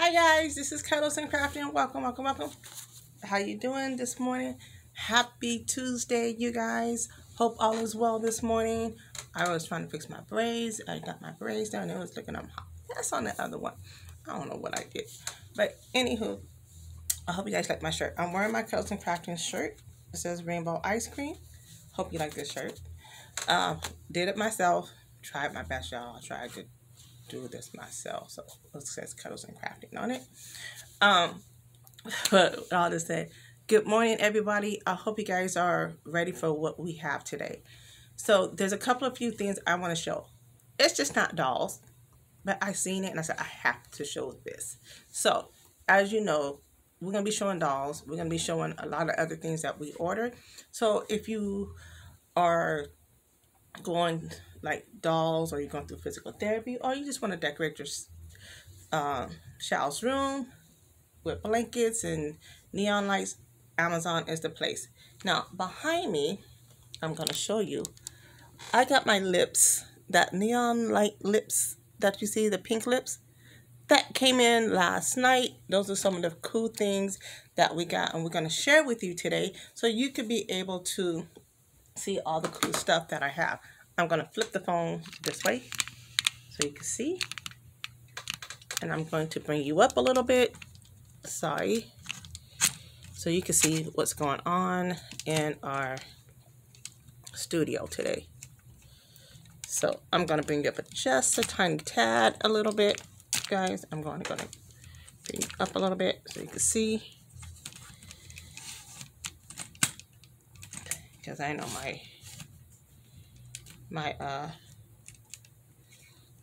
Hi guys, this is Cuddles and Crafting. Welcome, welcome, welcome. How you doing this morning? Happy Tuesday, you guys. Hope all is well this morning. I was trying to fix my braids. I got my braids down. It was looking up. That's on the other one. I don't know what I did. But anywho, I hope you guys like my shirt. I'm wearing my Cuddles and Crafting shirt. It says Rainbow Ice Cream. Hope you like this shirt. Um, did it myself. Tried my best, y'all. I tried to do this myself. So it says Cuddles and Crafting on it. Um, but all this said, good morning, everybody. I hope you guys are ready for what we have today. So there's a couple of few things I want to show. It's just not dolls, but I seen it and I said I have to show this. So as you know, we're gonna be showing dolls. We're gonna be showing a lot of other things that we ordered. So if you are going like dolls or you're going through physical therapy or you just want to decorate your um, child's room with blankets and neon lights, Amazon is the place. Now, behind me, I'm going to show you, I got my lips, that neon light lips that you see, the pink lips, that came in last night. Those are some of the cool things that we got and we're going to share with you today so you could be able to see all the cool stuff that I have. I'm going to flip the phone this way so you can see. And I'm going to bring you up a little bit. Sorry. So you can see what's going on in our studio today. So I'm going to bring you up just a tiny tad a little bit, guys. I'm going to, going to bring you up a little bit so you can see. Because I know my my uh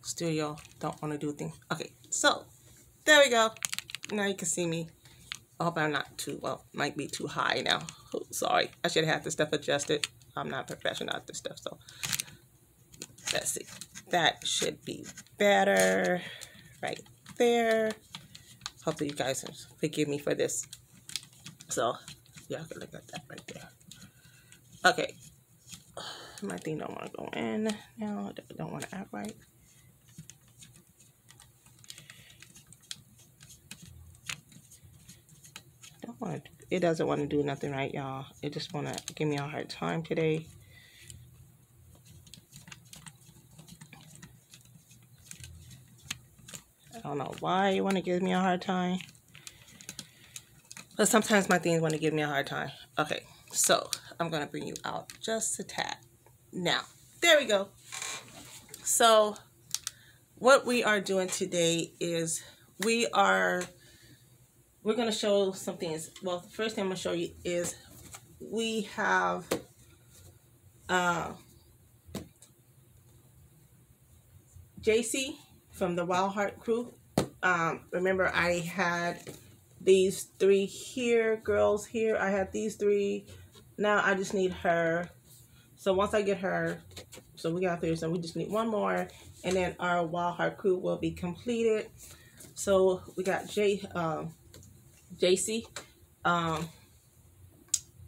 studio don't want to do things okay so there we go. Now you can see me. I hope I'm not too well might be too high now. Oh, sorry. I should have this stuff adjusted. I'm not professional at this stuff so let's see. That should be better right there. Hopefully you guys forgive me for this. So yeah, I can look at that right there okay my thing don't want to go in now. Don't want to act right. Don't want to. It doesn't want to do nothing right, y'all. It just want to give me a hard time today. I don't know why you want to give me a hard time. But sometimes my things want to give me a hard time. Okay, so I'm going to bring you out just a tad. Now, there we go. So, what we are doing today is we are, we're going to show some things. Well, the first thing I'm going to show you is we have, uh, JC from the Wild Heart crew. Um, remember, I had these three here, girls here. I had these three. Now I just need her so once I get her, so we got three, so we just need one more, and then our Wild Heart crew will be completed. So we got J, um, JC, um,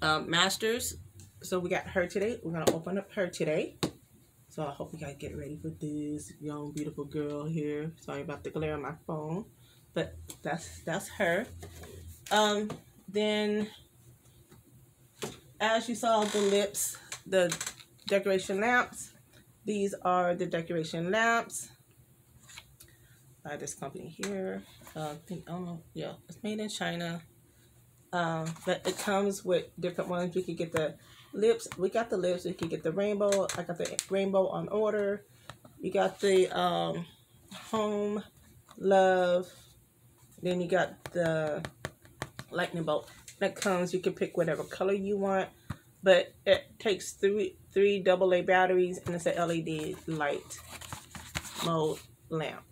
um, Masters. So we got her today. We're gonna open up her today. So I hope you guys get ready for this young, beautiful girl here. Sorry about the glare on my phone, but that's that's her. Um, then as you saw the lips the decoration lamps. These are the decoration lamps by this company here. Uh, I think, I don't know, yeah, it's made in China. Um, but it comes with different ones. You can get the lips. We got the lips. You can get the rainbow. I got the rainbow on order. You got the um, home, love. Then you got the lightning bolt. That comes, you can pick whatever color you want but it takes three three AA batteries and it's an LED light mode lamp,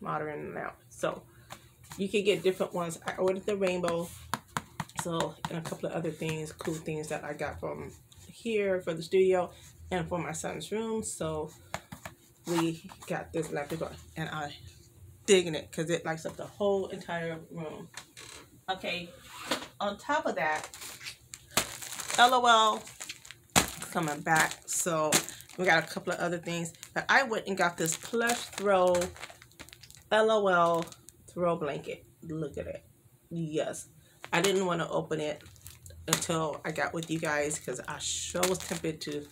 modern lamp. So you can get different ones. I ordered the rainbow, so and a couple of other things, cool things that I got from here for the studio and for my son's room. So we got this lamp and I digging it because it lights up the whole entire room. Okay, on top of that, LOL coming back. So we got a couple of other things. But I went and got this plush throw LOL throw blanket. Look at it. Yes. I didn't want to open it until I got with you guys because I sure was tempted to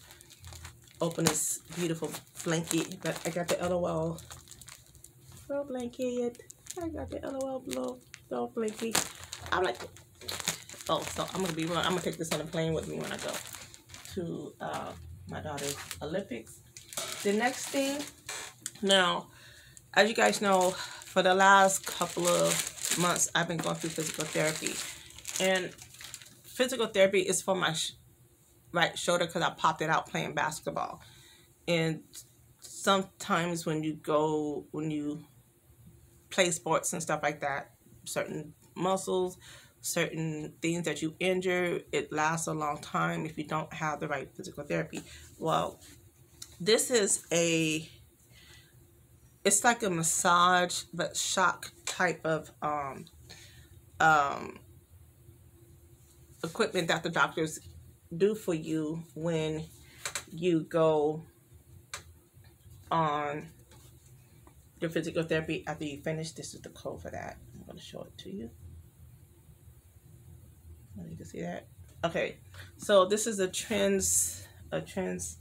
open this beautiful blanket. But I got the LOL throw blanket. I got the LOL blow throw blanket. I'm like, oh, so I'm gonna be. I'm gonna take this on a plane with me when I go to uh, my daughter's Olympics. The next thing, now, as you guys know, for the last couple of months, I've been going through physical therapy, and physical therapy is for my sh right shoulder because I popped it out playing basketball, and sometimes when you go when you play sports and stuff like that, certain muscles, certain things that you injure, it lasts a long time if you don't have the right physical therapy. Well, this is a it's like a massage but shock type of um um equipment that the doctors do for you when you go on your physical therapy after you finish. This is the code for that. I'm going to show it to you. You can see that. Okay, so this is a trans a trans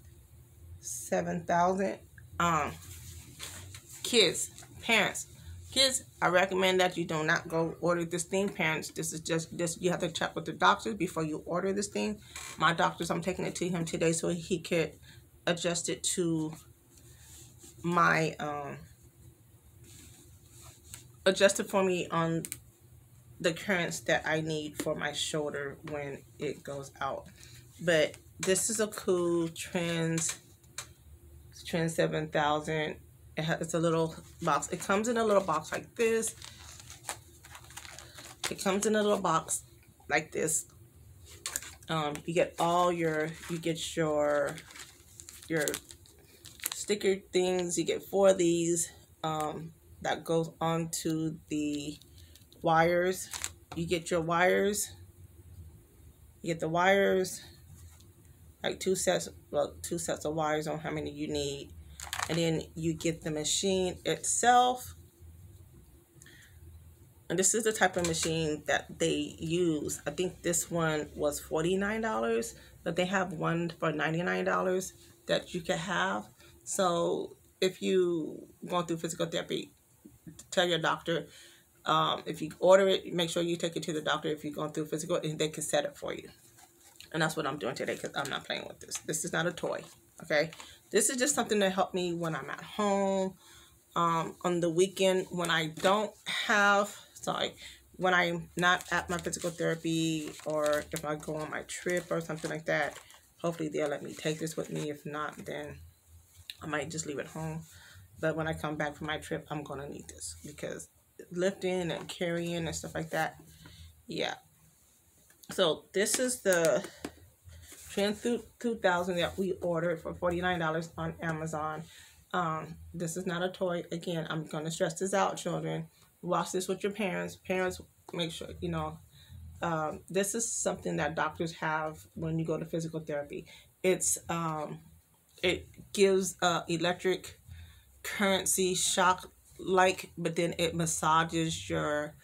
7000. Um, kids, parents, kids, I recommend that you do not go order this thing. Parents, this is just this. You have to check with the doctors before you order this thing. My doctors, I'm taking it to him today so he could adjust it to my um adjust it for me on the currents that I need for my shoulder when it goes out. But this is a cool Trends Trends 7000. It has, it's a little box. It comes in a little box like this. It comes in a little box like this. Um, you get all your, you get your, your sticker things. You get four of these. Um, that goes onto the wires. You get your wires. You get the wires, like two sets, well, two sets of wires on how many you need. And then you get the machine itself. And this is the type of machine that they use. I think this one was $49, but they have one for $99 that you can have. So if you going through physical therapy, tell your doctor um, if you order it, make sure you take it to the doctor if you're going through physical and they can set it for you. And that's what I'm doing today because I'm not playing with this. This is not a toy, okay? This is just something to help me when I'm at home, um, on the weekend when I don't have, sorry, when I'm not at my physical therapy or if I go on my trip or something like that. Hopefully they'll let me take this with me. If not, then I might just leave it home. But when I come back from my trip, I'm going to need this because lifting and carrying and stuff like that. Yeah. So this is the Trend 2000 that we ordered for $49 on Amazon. Um, this is not a toy. Again, I'm going to stress this out, children. Watch this with your parents. Parents, make sure, you know, um, this is something that doctors have when you go to physical therapy. It's, um, it gives uh, electric currency shock like, but then it massages your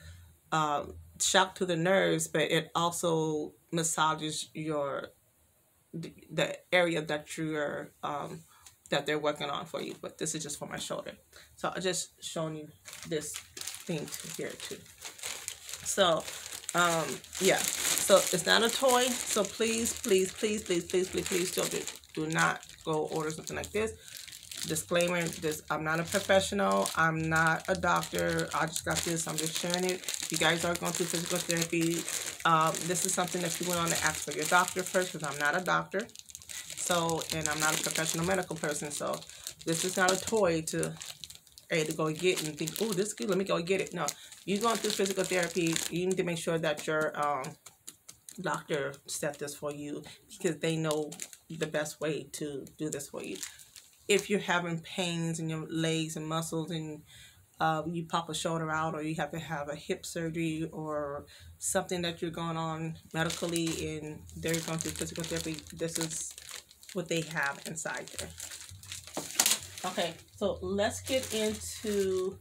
um, shock to the nerves, but it also massages your the area that you're um, that they're working on for you. But this is just for my shoulder, so I just showing you this thing to here too. So um yeah so it's not a toy so please please please please please please please children do not go order something like this disclaimer this i'm not a professional i'm not a doctor i just got this i'm just sharing it. If you guys are going through physical therapy um, this is something that you want to ask for your doctor first because i'm not a doctor so and i'm not a professional medical person so this is not a toy to hey to go get and think oh this is good let me go get it. No you're going through physical therapy you need to make sure that your um, doctor set this for you because they know the best way to do this for you if you're having pains in your legs and muscles and uh, you pop a shoulder out or you have to have a hip surgery or something that you're going on medically and they're going through physical therapy, this is what they have inside there. Okay, so let's get into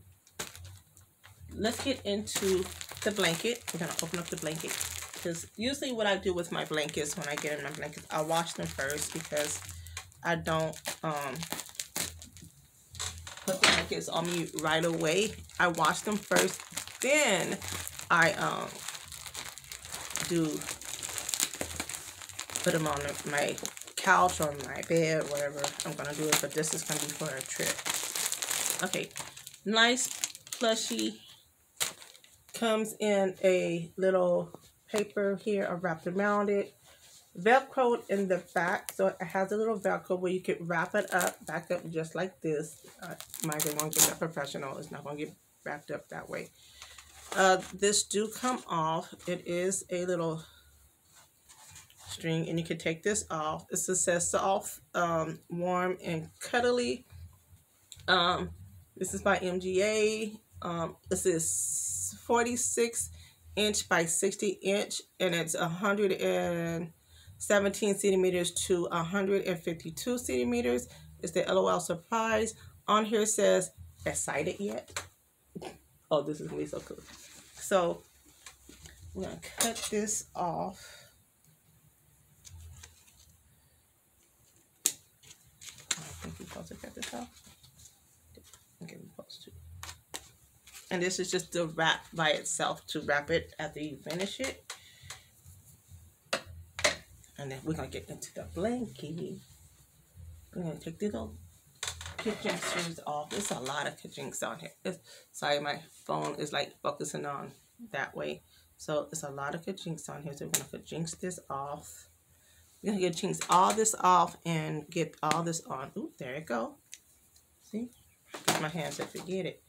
let's get into the blanket. We're gonna open up the blanket because usually what I do with my blankets when I get in my blankets, I wash them first because I don't um put the blankets on me right away. I wash them first, then I um do put them on my couch or my bed, whatever I'm gonna do it. But this is gonna be for a trip. Okay, nice plushy. Comes in a little paper here wrapped around it. Velcro in the back, so it has a little Velcro where you can wrap it up, back up just like this. Uh, mine won't get that professional. It's not going to get wrapped up that way. Uh, this do come off. It is a little string, and you can take this off. It says soft, um, warm, and cuddly. Um, this is by MGA. Um, this is 46 inch by 60 inch, and it's 117 centimeters to 152 centimeters. It's the LOL Surprise. On here says, excited yet? Oh, this is going to be so cool. So, I'm going to cut this off. I think we're supposed to cut this off. Okay, we're supposed to. And this is just the wrap by itself to wrap it after you finish it. And then we're going to get into the blankie. We're going to take these little kitchen strings off. There's a lot of kitchen on here. It's, sorry, my phone is like focusing on that way. So it's a lot of kajinks on here. So we're going to kajinks this off. We're going to get jinx all this off and get all this on. Ooh, there it go. See? Get my hands to forget it. it.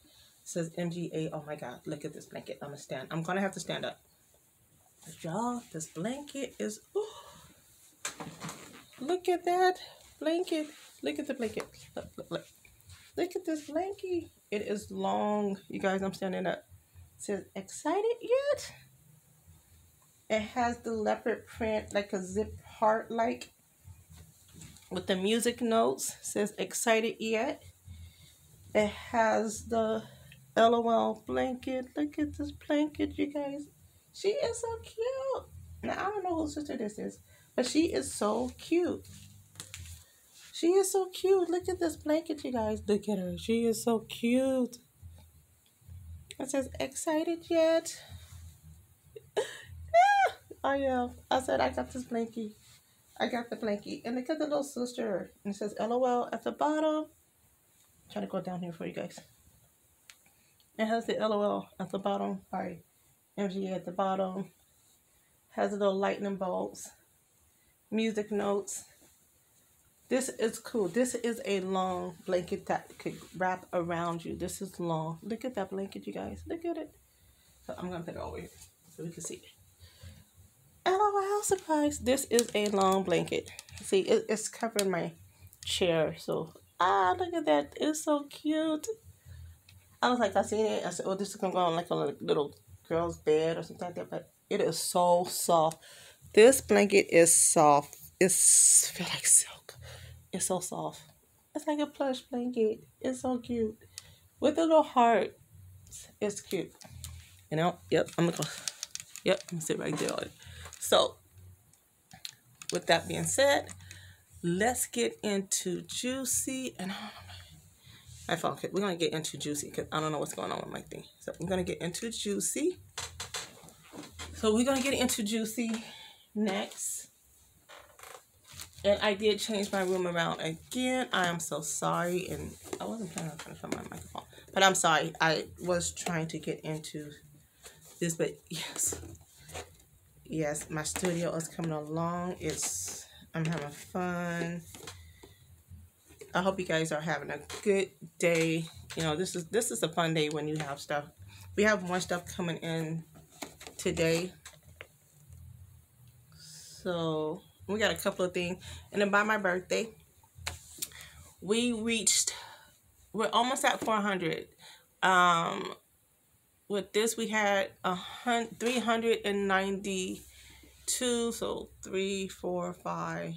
says MGA. Oh my God. Look at this blanket. I'm going to stand. I'm going to have to stand up. Y'all, this blanket is... Ooh, look at that blanket. Look at the blanket. Look, look, look. Look at this blankie. It is long. You guys, I'm standing up. It says, excited yet? It has the leopard print, like a zip heart like. With the music notes. It says, excited yet? It has the LOL blanket. Look at this blanket, you guys. She is so cute. Now, I don't know whose sister this is, but she is so cute. She is so cute. Look at this blanket, you guys. Look at her. She is so cute. It says, excited yet? oh, yeah. I said, I got this blankie. I got the blankie. And look at the little sister. And it says, LOL at the bottom. I'm trying to go down here for you guys. It has the LOL at the bottom. Sorry. MG at the bottom. Has a little lightning bolts. Music notes this is cool. This is a long blanket that could wrap around you. This is long. Look at that blanket, you guys. Look at it. So I'm going to put it over here so we can see it. LOL surprise. This is a long blanket. See, it, it's covering my chair. So, ah, look at that. It's so cute. I was like, I seen it. I said, oh, this is going to go on like a little girl's bed or something like that. But it is so soft. This blanket is soft. It's feel like silk. It's so soft. It's like a plush blanket. It's so cute. With a little heart. It's cute. You know? Yep. I'm gonna go. Yep. I'm gonna sit right there. So, with that being said, let's get into JC. And my phone. We're gonna get into JC because I don't know what's going on with my thing. So I'm gonna get into JC. So we're gonna get into JC next. And I did change my room around again. I am so sorry. And I wasn't planning on trying to turn my microphone. But I'm sorry. I was trying to get into this. But yes. Yes, my studio is coming along. It's I'm having fun. I hope you guys are having a good day. You know, this is this is a fun day when you have stuff. We have more stuff coming in today. So we got a couple of things. And then by my birthday, we reached, we're almost at 400. Um, with this, we had a 392. So three, four, five.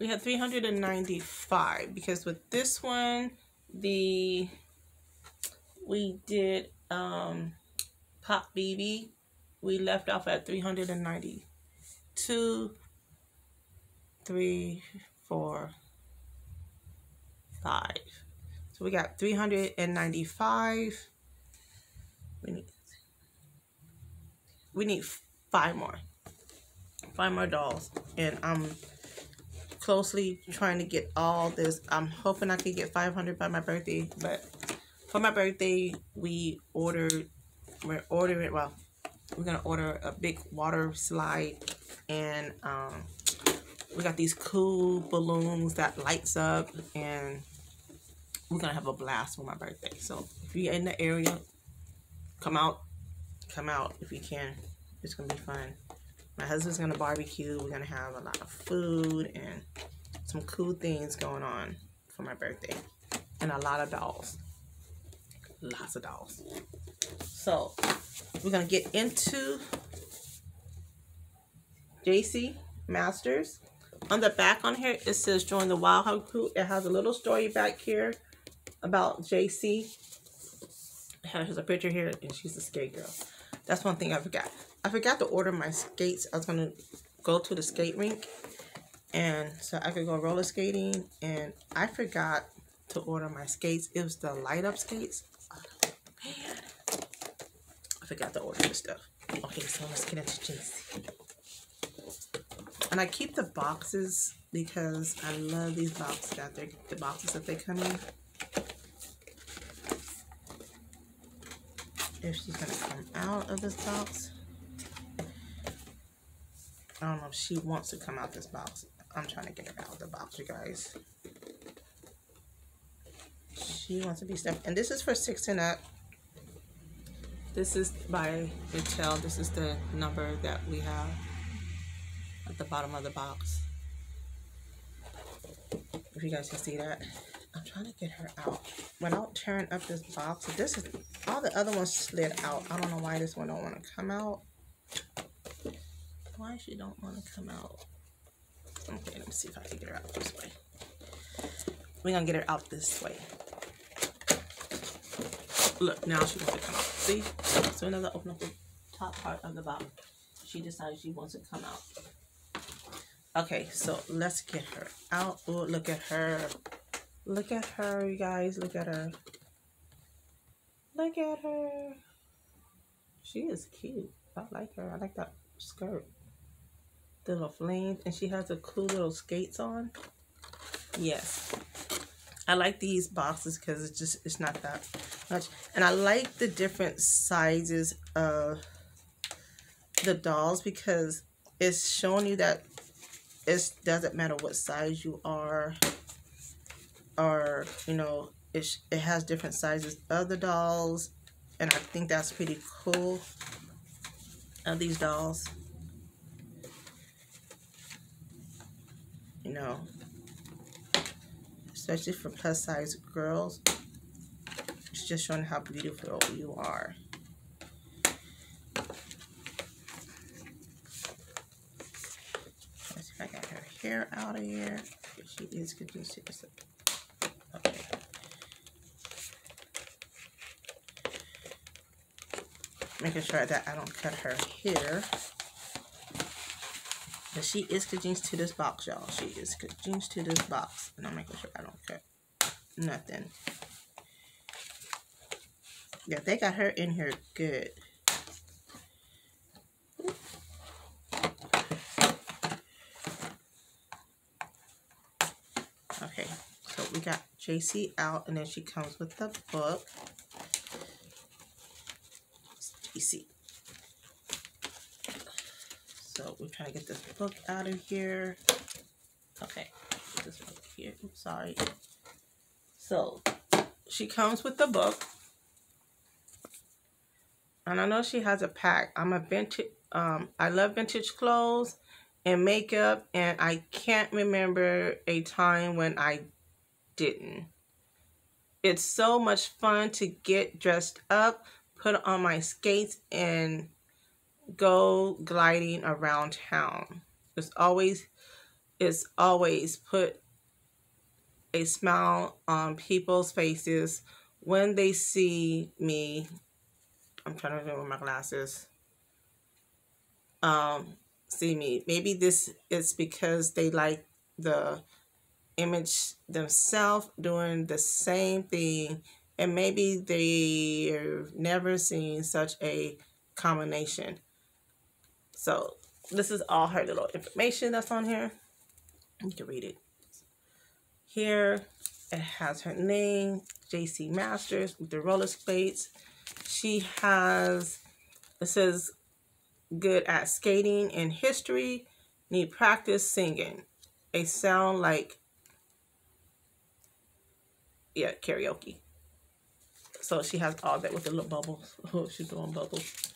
we had 395 because with this one, the we did um Pop BB, we left off at 392, three, four, five. So we got 395. We need we need five more. Five more dolls. And I'm closely trying to get all this. I'm hoping I can get 500 by my birthday. But for my birthday, we ordered, we're ordering, well, we're going to order a big water slide. And um, we got these cool balloons that lights up. And we're going to have a blast for my birthday. So if you're in the area, come out. Come out if you can. It's going to be fun. My husband's to barbecue. We're to have a lot of food and some cool things going on for my birthday. And a lot of dolls. Lots of dolls. So, we're to get into JC Masters. On the back on here, it says join the Wild Heart Crew. It has a little story back here about JC. Here's a picture here, and she's a skate girl. That's one thing I forgot. I forgot to order my skates. I was going to go to the skate rink and so I could go roller skating and I forgot to order my skates. It was the light up skates. Oh, man. I forgot to order this stuff. Okay, so let's get into JC. And I keep the boxes because I love these boxes that they the boxes that they come in. If she's gonna come out of this box. I don't know if she wants to come out this box. I'm trying to get her out of the box, you guys. She wants to be stuffed. And this is for 16 up. This is by Mattel. This is the number that we have at the bottom of the box. If you guys can see that. I'm trying to get her out without tearing up this box. This is all the other ones slid out. I don't know why this one don't want to come out why she don't want to come out. Okay, let me see if I can get her out this way. We're gonna get her out this way. Look, now she wants to come out. See? So now another open up the top part of the box. She decides she wants to come out. Okay, so let's get her out. Oh, look at her. Look at her, you guys. Look at her. Look at her. She is cute. I like her. I like that skirt little flames and she has the cool little skates on. Yes. I like these boxes because it's just it's not that much. And I like the different sizes of the dolls because it's showing you that it doesn't matter what size you are or you know it, it has different sizes of the dolls and I think that's pretty cool of these dolls you know, especially for plus size girls. It's just showing how beautiful you are. Let's see if I got her hair out of here. She is good. Okay. Making sure that I don't cut her hair. But she is congenes to this box, y'all. She is congenes to this box. And I'm making sure I don't cut nothing. Yeah, they got her in here good. Okay, so we got JC out, and then she comes with the book. JC. So we're trying to get this book out of here. Okay, this book here. Oops, sorry. So she comes with the book. And I know she has a pack. I'm a vintage, um, I love vintage clothes and makeup. And I can't remember a time when I didn't. It's so much fun to get dressed up, put on my skates, and go gliding around town. It's always it's always put a smile on people's faces when they see me. I'm trying to remember my glasses. Um, see me. Maybe this is because they like the image themselves doing the same thing and maybe they've never seen such a combination. So this is all her little information that's on here. You can read it. Here it has her name, JC Masters with the roller skates. She has, it says, good at skating and history, need practice singing. A sound like, yeah, karaoke. So she has all that with the little bubbles. Oh, she's doing bubbles.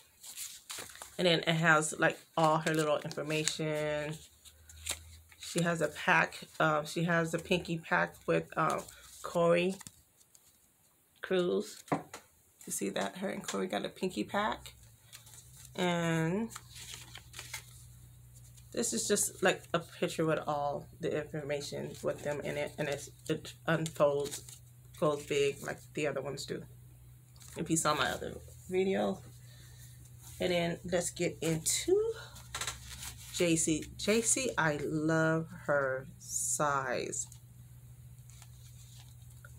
And then it has like all her little information. She has a pack. Uh, she has a pinky pack with um, Corey Cruz. You see that? Her and Corey got a pinky pack. And this is just like a picture with all the information with them in it. And it, it unfolds, goes big like the other ones do. If you saw my other video. And then let's get into JC. JC, I love her size.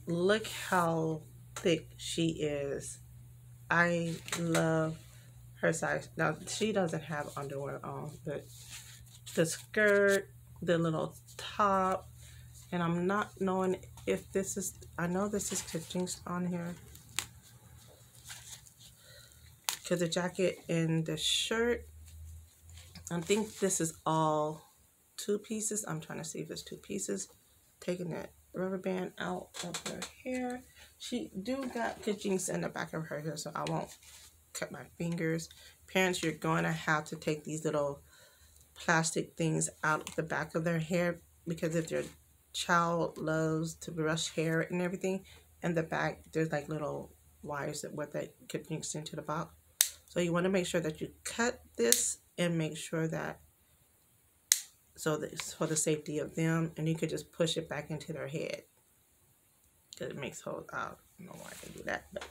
Look how thick she is. I love her size. Now, she doesn't have underwear on, but the skirt, the little top, and I'm not knowing if this is, I know this is stitchings on here because the jacket and the shirt, I think this is all two pieces. I'm trying to see if it's two pieces. Taking that rubber band out of her hair. She do got kitchings in the back of her hair, so I won't cut my fingers. Parents, you're going to have to take these little plastic things out of the back of their hair because if your child loves to brush hair and everything, in the back, there's like little wires that where that could mix into the box. So you want to make sure that you cut this and make sure that so that for the safety of them and you could just push it back into their head because it makes holes out. I don't know why I can do that, but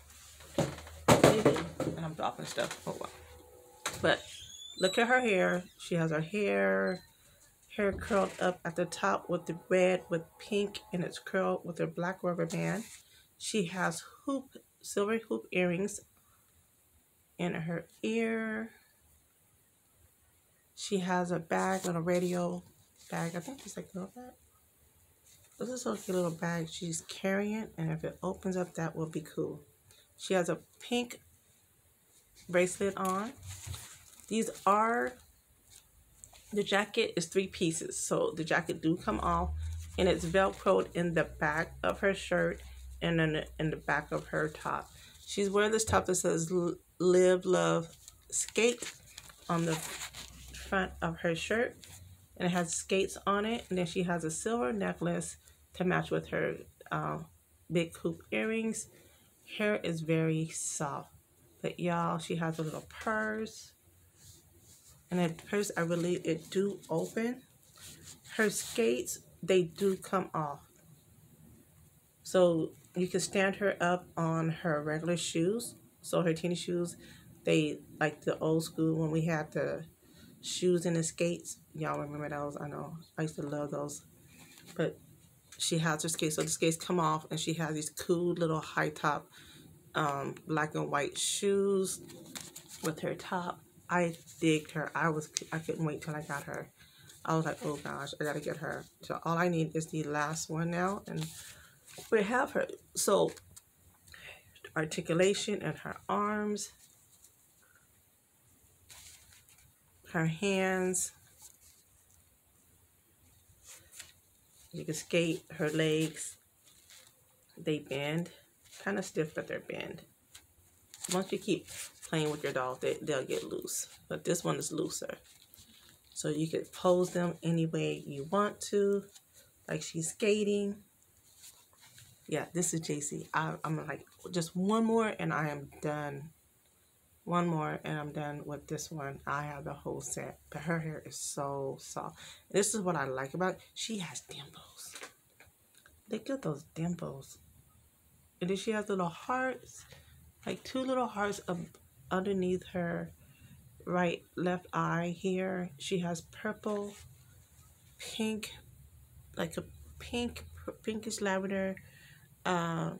and I'm dropping stuff. Oh well. But look at her hair. She has her hair hair curled up at the top with the red with pink and it's curled with a black rubber band. She has hoop silver hoop earrings in her ear. She has a bag, little radio bag. I think it's like bag. This is a little bag she's carrying, and if it opens up, that will be cool. She has a pink bracelet on. These are, the jacket is three pieces, so the jacket do come off, and it's velcroed in the back of her shirt and then in the back of her top. She's wearing this top that says Live, Love, Skate on the front of her shirt. And it has skates on it. And then she has a silver necklace to match with her um, big hoop earrings. Hair is very soft. But y'all, she has a little purse. And that purse, I believe it do open. Her skates, they do come off. So you can stand her up on her regular shoes so her tennis shoes, they like the old school when we had the shoes and the skates. Y'all remember those? I know. I used to love those. But she has her skates. So the skates come off and she has these cool little high top um, black and white shoes with her top. I digged her. I was I couldn't wait till I got her. I was like, oh gosh, I gotta get her. So all I need is the last one now, and we have her. So articulation in her arms, her hands. You can skate her legs. They bend, kind of stiff, but they're bend. Once you keep playing with your doll, they, they'll get loose. But this one is looser. So you could pose them any way you want to, like she's skating yeah, this is JC. I, I'm like, just one more and I am done one more and I'm done with this one. I have the whole set. But her hair is so soft. This is what I like about it. She has dimples. Look at those dimples. And then she has little hearts. Like two little hearts up underneath her right left eye here. She has purple, pink, like a pink, pinkish lavender, uh,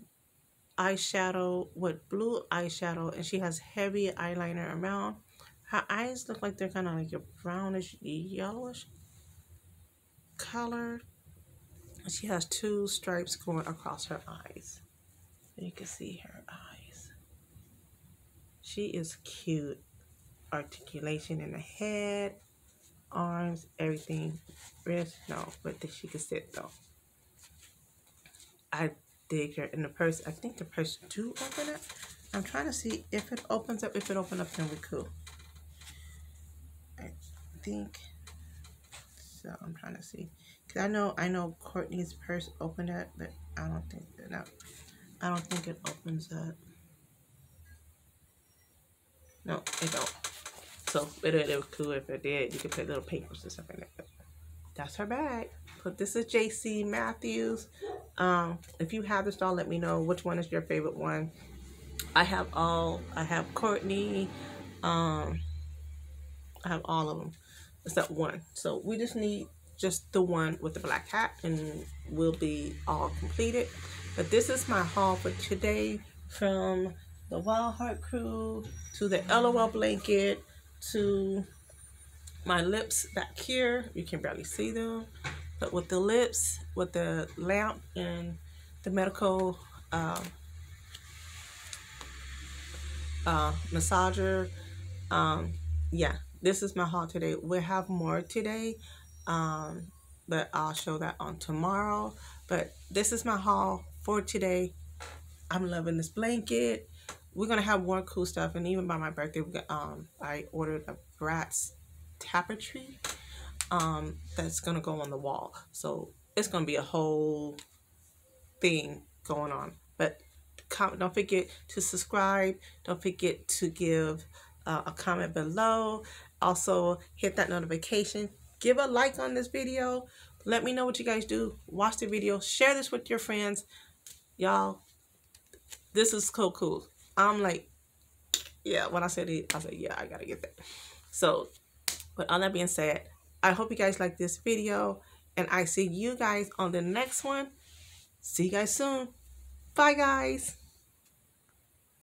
eyeshadow with blue eyeshadow and she has heavy eyeliner around. Her eyes look like they're kind of like a brownish yellowish color. She has two stripes going across her eyes. You can see her eyes. She is cute. Articulation in the head, arms, everything. Wrist, no, but she can sit though. I in the purse. I think the purse do open it. I'm trying to see if it opens up. If it opens up, then we cool. I think so. I'm trying to see because I know I know Courtney's purse opened it, but I don't think that. No, I don't think it opens up. No, it don't. So it would it cool if it did. You could put little papers and stuff in it. that's her bag. But this is JC Masters. Um, if you have this doll, let me know which one is your favorite one. I have all, I have Courtney, um, I have all of them except one. So we just need just the one with the black hat and we'll be all completed. But this is my haul for today from the Wild Heart Crew to the LOL blanket to my lips back here. You can barely see them. But with the lips, with the lamp and the medical uh, uh, massager, um, yeah, this is my haul today. we have more today, um, but I'll show that on tomorrow. But this is my haul for today. I'm loving this blanket. We're gonna have more cool stuff, and even by my birthday, got, um, I ordered a Bratz tapestry um, that's going to go on the wall. So it's going to be a whole thing going on. But don't forget to subscribe. Don't forget to give uh, a comment below. Also, hit that notification. Give a like on this video. Let me know what you guys do. Watch the video. Share this with your friends. Y'all, this is so cool. I'm like, yeah, when I said it, I said, yeah, I got to get that. So, with all that being said, I hope you guys like this video. And I see you guys on the next one. See you guys soon. Bye, guys.